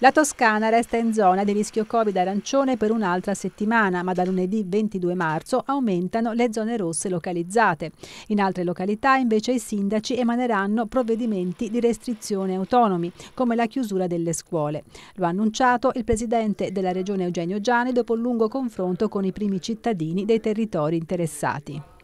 La Toscana resta in zona di rischio Covid arancione per un'altra settimana, ma da lunedì 22 marzo aumentano le zone rosse localizzate. In altre località invece i sindaci emaneranno provvedimenti di restrizione autonomi, come la chiusura delle scuole. Lo ha annunciato il presidente della regione Eugenio Giani dopo un lungo confronto con i primi cittadini dei territori interessati.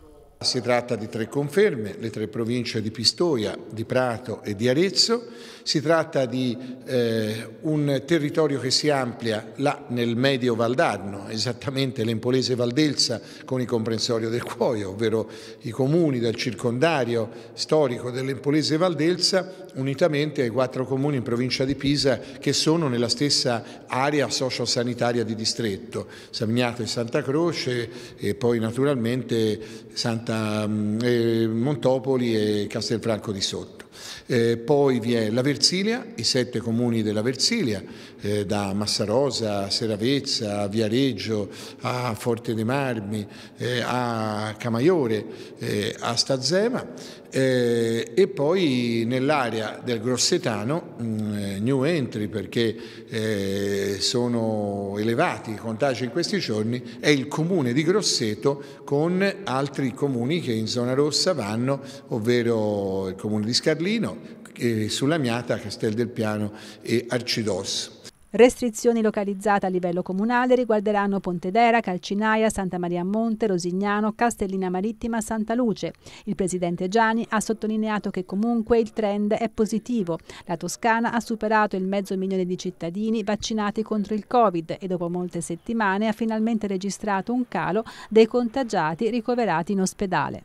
Si tratta di tre conferme, le tre province di Pistoia, di Prato e di Arezzo. Si tratta di eh, un territorio che si amplia là nel medio Valdarno, esattamente l'Empolese Valdelsa con il comprensorio del Cuoio, ovvero i comuni del circondario storico dell'Empolese Valdelsa, unitamente ai quattro comuni in provincia di Pisa che sono nella stessa area sociosanitaria di distretto, Savignato e Santa Croce e poi naturalmente Santa Santa mm, eh, Montopoli e Castelfranco di Sotto. Eh, poi vi è la Versilia, i sette comuni della Versilia, eh, da Massarosa a Seravezza, a Viareggio, a Forte dei Marmi, eh, a Camaiore, eh, a Stazema eh, e poi nell'area del Grossetano mh, mm, eh, new entry perché sono elevati i contagi in questi giorni è il comune di Grosseto con altri comuni che in zona rossa vanno, ovvero il comune di Scarlino, sulla Miata, Castel del Piano e Arcidos. Restrizioni localizzate a livello comunale riguarderanno Pontedera, Calcinaia, Santa Maria Monte, Rosignano, Castellina Marittima, Santa Luce. Il presidente Gianni ha sottolineato che comunque il trend è positivo. La Toscana ha superato il mezzo milione di cittadini vaccinati contro il Covid e dopo molte settimane ha finalmente registrato un calo dei contagiati ricoverati in ospedale.